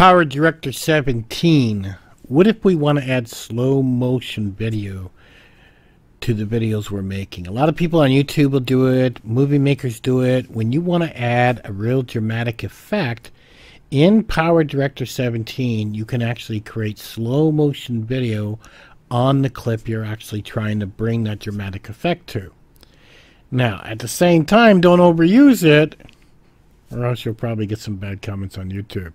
Power Director 17. What if we want to add slow motion video to the videos we're making? A lot of people on YouTube will do it, movie makers do it. When you want to add a real dramatic effect in Power Director 17, you can actually create slow motion video on the clip you're actually trying to bring that dramatic effect to. Now, at the same time, don't overuse it, or else you'll probably get some bad comments on YouTube.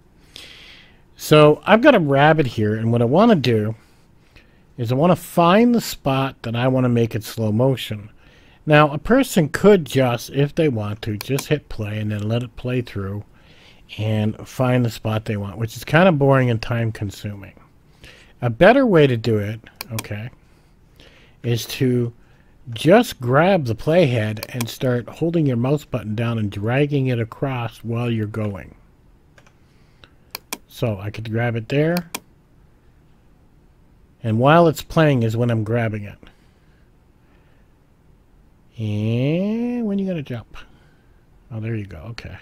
So I've got a rabbit here, and what I want to do is I want to find the spot that I want to make it slow motion. Now, a person could just, if they want to, just hit play and then let it play through and find the spot they want, which is kind of boring and time consuming. A better way to do it, okay, is to just grab the playhead and start holding your mouse button down and dragging it across while you're going. So I could grab it there. And while it's playing is when I'm grabbing it. And when you going to jump? Oh, there you go. Okay.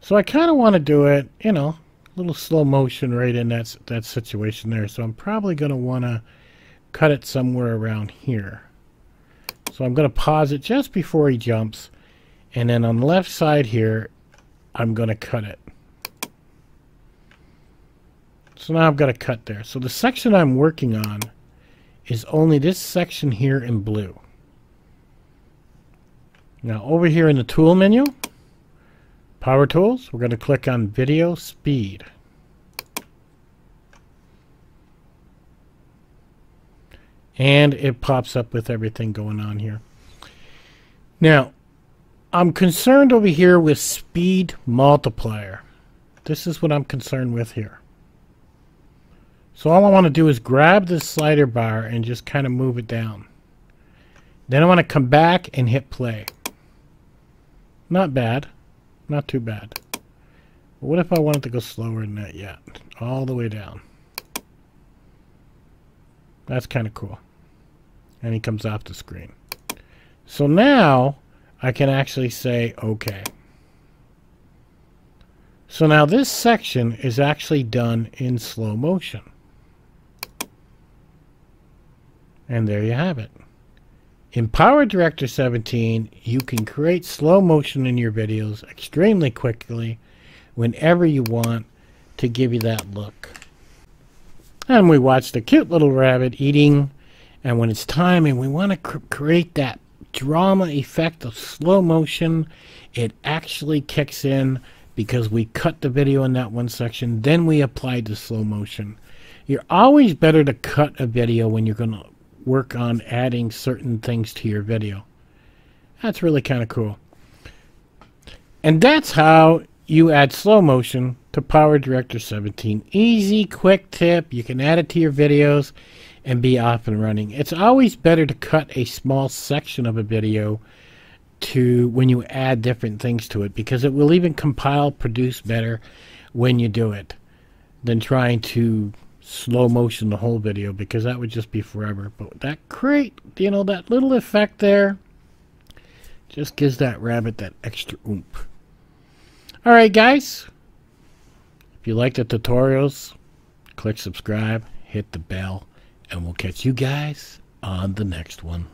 So I kind of want to do it, you know, a little slow motion right in that, that situation there. So I'm probably going to want to cut it somewhere around here. So I'm going to pause it just before he jumps. And then on the left side here, I'm going to cut it. So now I've got a cut there. So the section I'm working on is only this section here in blue. Now over here in the tool menu, power tools, we're going to click on video speed. And it pops up with everything going on here. Now, I'm concerned over here with speed multiplier. This is what I'm concerned with here. So all I want to do is grab this slider bar and just kind of move it down. Then I want to come back and hit play. Not bad. Not too bad. But what if I wanted to go slower than that yet? All the way down. That's kind of cool. And he comes off the screen. So now I can actually say OK. So now this section is actually done in slow motion. And there you have it. In Power Director 17, you can create slow motion in your videos extremely quickly whenever you want to give you that look. And we watched a cute little rabbit eating, and when it's time and we want to cr create that drama effect of slow motion, it actually kicks in because we cut the video in that one section, then we applied the slow motion. You're always better to cut a video when you're going to work on adding certain things to your video. That's really kind of cool. And that's how you add slow motion to Power Director 17. Easy, quick tip. You can add it to your videos and be off and running. It's always better to cut a small section of a video to when you add different things to it because it will even compile, produce better when you do it than trying to slow motion the whole video because that would just be forever. But that create, you know, that little effect there just gives that rabbit that extra oomph. Alright guys, if you like the tutorials, click subscribe, hit the bell, and we'll catch you guys on the next one.